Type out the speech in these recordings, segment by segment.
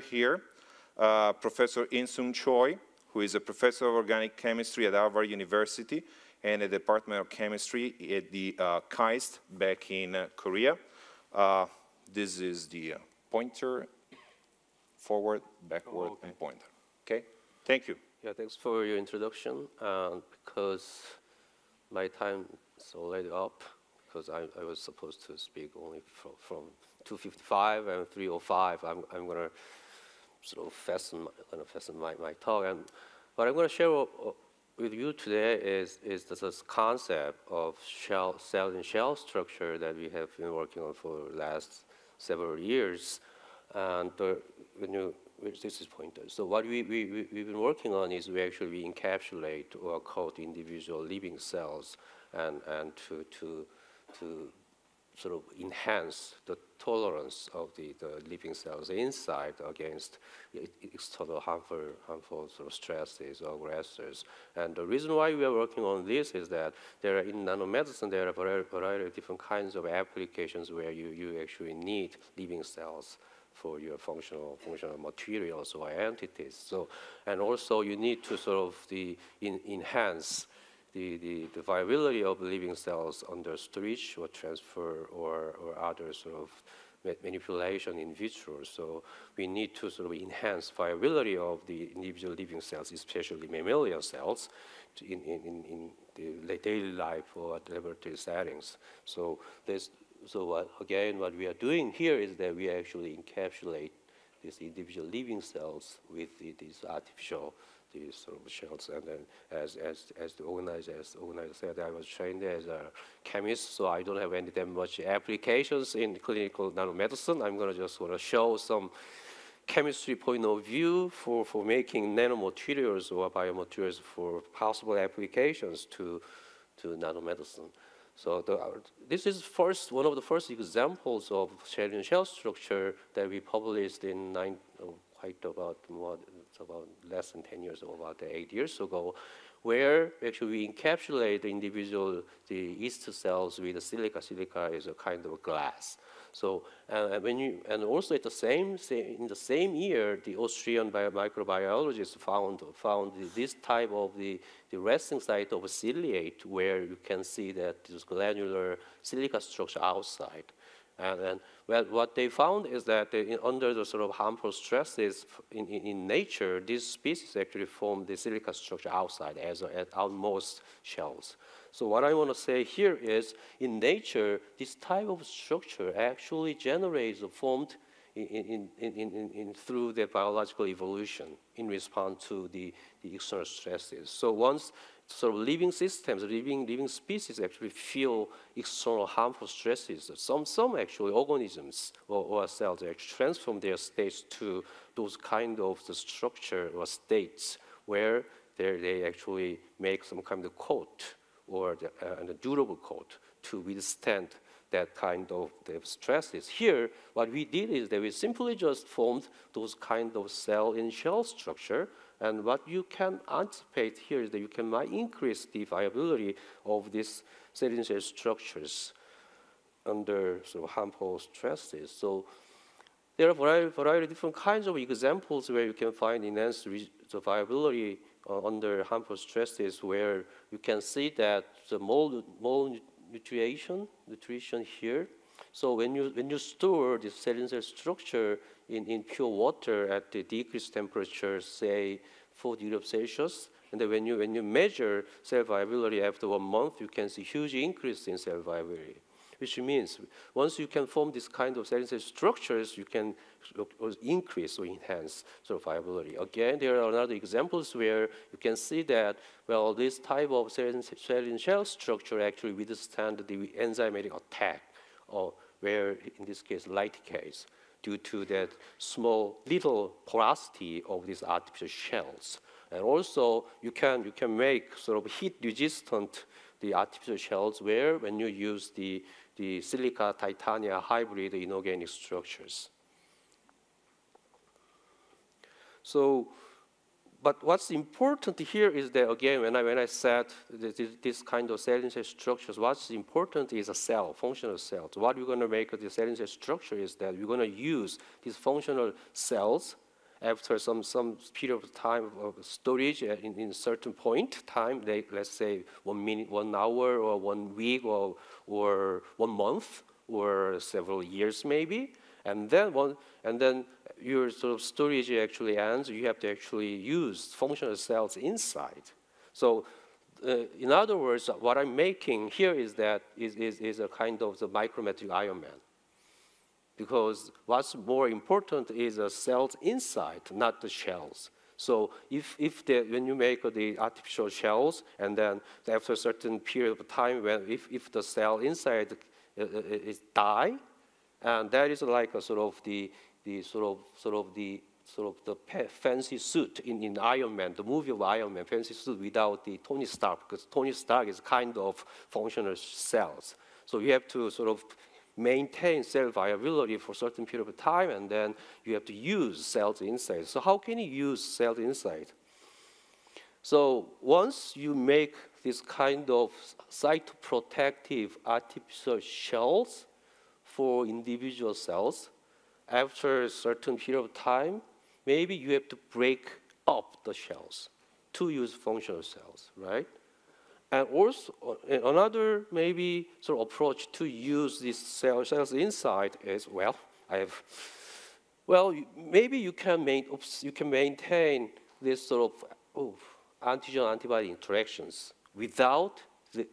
here uh, Professor In-Sung Choi, who is a professor of organic chemistry at Harvard University and a Department of Chemistry at the uh, KAIST back in uh, Korea. Uh, this is the uh, pointer, forward, backward, oh, okay. and pointer. Okay, thank you. Yeah, thanks for your introduction. Uh, because my time is already up, because I, I was supposed to speak only from, from 255 and 305, I'm, I'm going to sort of fasten my, fasten my, my talk. And what I'm going to share with you today is, is this concept of shell, cell and shell structure that we have been working on for the last several years. And when you, this is pointed. So what we, we, we've been working on is we actually encapsulate or coat individual living cells and, and to, to, to sort of enhance the tolerance of the, the living cells inside against external harmful, harmful sort of stresses or aggressors. And the reason why we are working on this is that there are, in nanomedicine, there are a variety of different kinds of applications where you, you actually need living cells for your functional functional materials or entities. So, and also you need to sort of the in, enhance the, the, the, viability of living cells under storage or transfer or, or other sort of manipulation in vitro. So we need to sort of enhance viability of the individual living cells, especially mammalian cells, in, in, in the daily life or laboratory settings. So this, so what, again, what we are doing here is that we actually encapsulate these individual living cells with the, these artificial these sort of shells. And then as, as, as the organizer, as the organizer said, I was trained as a chemist, so I don't have any that much applications in clinical nanomedicine. I'm going to just sort of show some chemistry point of view for, for making nanomaterials or biomaterials for possible applications to, to nanomedicine. So the, this is first one of the first examples of shell and shell structure that we published in nine, oh, quite about more, about less than 10 years, about eight years ago, where actually we encapsulate the individual, the yeast cells with silica. Silica is a kind of glass. So uh, when you, and also at the same, in the same year, the Austrian bio, microbiologists found, found this type of the, the resting cyst of ciliate where you can see that this granular silica structure outside. And, well, what they found is that uh, they, under the sort of harmful stresses in, in, in, nature, these species actually form the silica structure outside as, uh, as outmost shells. So what I want to say here is, in nature, this type of structure actually generates or formed in, in, in, in, through the biological evolution in response to the, the external stresses. So once sort of living systems, living, living species actually feel external harmful stresses. Some, some actually organisms or, or cells actually transform their states to those kind of the structure or states where they actually make some kind of coat or the, uh, a durable coat to withstand that kind of the stresses. Here, what we did is that we simply just formed those kind of cell in shell structure and what you can anticipate here is that you can increase the viability of these cell structures under sort of harmful stresses. So there are a variety, variety of different kinds of examples where you can find enhanced viability uh, under harmful stresses where you can see that the mold, mold nutrition, nutrition here. So when you, when you store the cell structure in, in pure water at the decreased temperature, say 4 degrees Celsius. And then when you, when you measure cell viability after one month, you can see huge increase in cell viability, which means once you can form this kind of cell structures, you can uh, increase or enhance cell viability. Again, there are other examples where you can see that, well, this type of cell shell structure actually withstand the enzymatic attack, or where in this case, lyticase due to that small little porosity of these artificial shells. And also, you can, you can make sort of heat resistant the artificial shells where when you use the, the silica titania hybrid inorganic structures. So but what's important here is that, again, when I, when I said this, this kind of inside structures, what's important is a cell, functional cells. What we're going to make of the cell structure is that we're going to use these functional cells after some, some period of time of storage in, in a certain point time, they, let's say one minute, one hour, or one week, or, or one month, or several years maybe, and then one, and then your sort of storage actually ends. You have to actually use functional cells inside. So, uh, in other words, what I'm making here is that is, is, is a kind of the micrometric Iron Man because what's more important is the cells inside, not the shells. So if, if the, when you make the artificial shells, and then after a certain period of time, when if, if the cell inside uh, uh, is die, and that is like a sort of the, the sort of sort of the sort of the fancy suit in, in Iron Man, the movie of Iron Man, fancy suit without the Tony Stark, because Tony Stark is kind of functional cells. So you have to sort of maintain cell viability for a certain period of time, and then you have to use cells inside. So how can you use cells inside? So once you make this kind of cytoprotective artificial shells for individual cells, after a certain period of time, maybe you have to break up the shells to use functional cells, right? And also, another maybe sort of approach to use these cell, cells inside is, well, I have, well, maybe you can, main, oops, you can maintain this sort of oh, antigen-antibody interactions without the,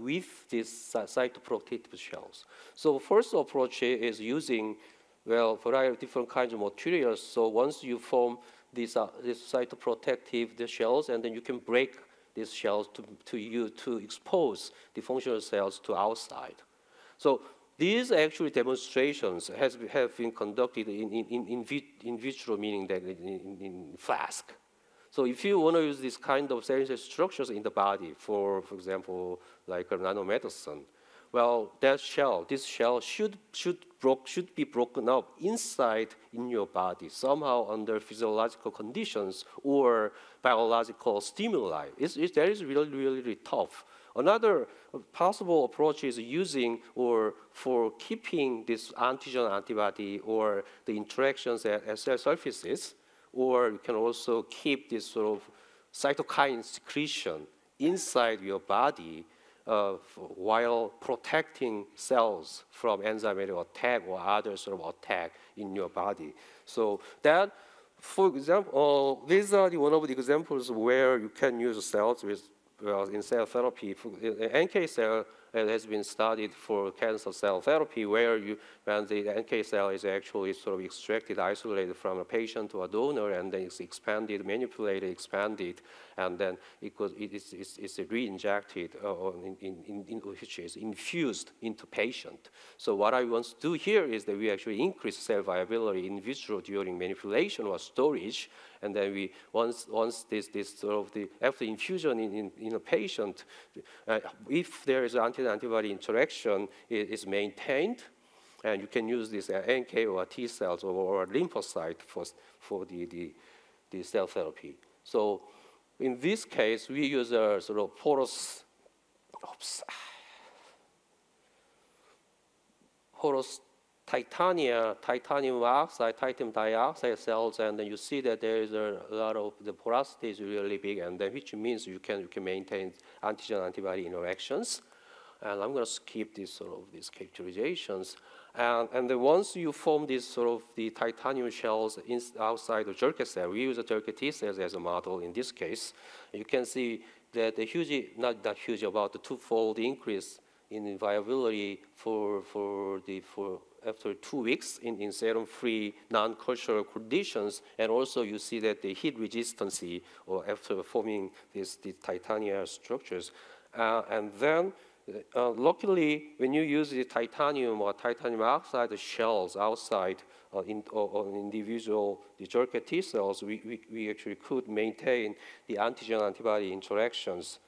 with these cytoprotective shells. So first approach is using, well, variety of different kinds of materials. So once you form these, uh, these cytoprotective the shells, and then you can break these shells to, to, use, to expose the functional cells to outside. So these actually demonstrations has, have been conducted in, in, in, in vitro, meaning that in, in, flask. So if you want to use this kind of cellular structures in the body for, for example, like nanomedicine, well, that shell, this shell should, should, broke, should be broken up inside in your body, somehow under physiological conditions or biological stimuli. It's, it's, that is really, really, really tough. Another possible approach is using or for keeping this antigen antibody or the interactions at, at cell surfaces, or you can also keep this sort of cytokine secretion inside your body uh, while protecting cells from enzymatic attack or other sort of attack in your body. So that, for example, uh, these are the, one of the examples where you can use cells with, well, in cell therapy. NK cell it has been studied for cancer cell therapy where you, when the NK cell is actually sort of extracted, isolated from a patient to a donor, and then it's expanded, manipulated, expanded, and then it, goes, it is, it's, it's re-injected, uh, in, in, in, which is infused into patient. So what I want to do here is that we actually increase cell viability in vitro during manipulation or storage, and then we, once, once this, this sort of the, after infusion in, in, in a patient, uh, if there is anti-antibody interaction, is maintained, and you can use this uh, NK or T cells or, or lymphocyte for, for the, the, the cell therapy. So in this case, we use a sort of porous, oops, porous titanium, titanium oxide, titanium dioxide cells, and then you see that there is a lot of the porosity is really big, and then which means you can you can maintain antigen antibody interactions. And I'm going to skip this sort of these characterizations. And, and then once you form these sort of the titanium shells in, outside the Jurkat cell, we use the Jurkat T cells as a model in this case. You can see that the huge, not that huge, about the twofold increase in viability for, for the, for after two weeks in, in serum-free non-cultural conditions, and also you see that the heat resistance or after forming these, these titanium structures. Uh, and then, uh, luckily, when you use the titanium or titanium oxide shells outside uh, in, on individual the T cells, we, we, we actually could maintain the antigen-antibody interactions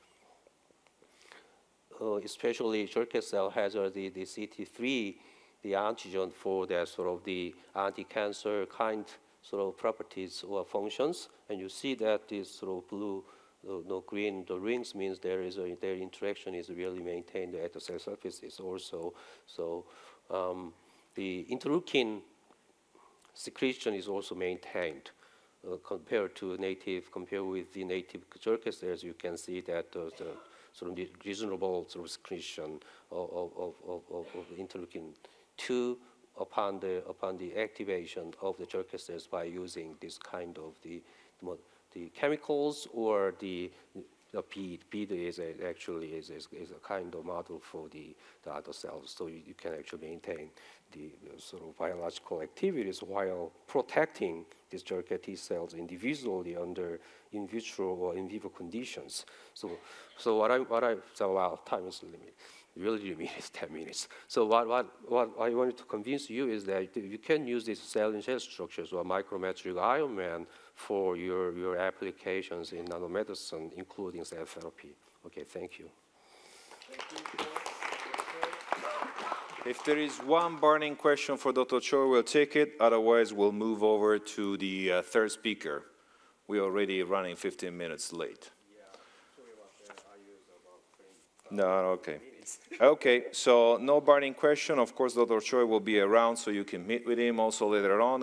uh, especially Jurkat cell has uh, the, the CD3 the antigen for that sort of the anti-cancer kind sort of properties or functions. And you see that this sort of blue, no green, the rings means there is a, their interaction is really maintained at the cell surfaces also. So um, the interleukin secretion is also maintained. uh, compared to native, compared with the native Jurkat cells, you can see that uh, the sort of reasonable sort of secretion of, of, of, of, interleukin two upon the upon the activation of the Jurkat cells by using this kind of the mo- the chemicals or the the bead. Bead is a, actually is, is, is a kind of model for the, the other cells, so you, you can actually maintain the, sort of biological activities while protecting these Jurkat T cells individually under in vitro or in vivo conditions. So, so what I what I so time is limit. Really limited is 10 minutes. So what, what, what I wanted to convince you is that you can use these cell-in-cell structures or micrometric Iron Man for your, your applications in nanomedicine, including cell therapy. Okay, thank you. If there is one burning question for Dr. Choi, we'll take it. Otherwise, we'll move over to the uh, third speaker. We're already running 15 minutes late. No, okay. Okay, so no burning question. Of course, Dr. Choi will be around, so you can meet with him also later on.